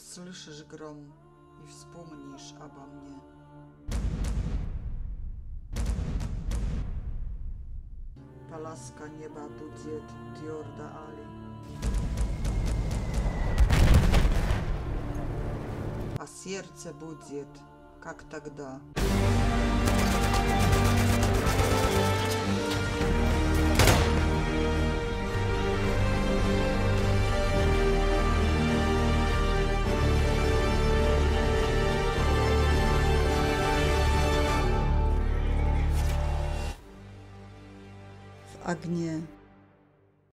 услышишь гром и вспомнишь обо мне. Полоска неба будет твердо али. А сердце будет, как тогда. Agnie.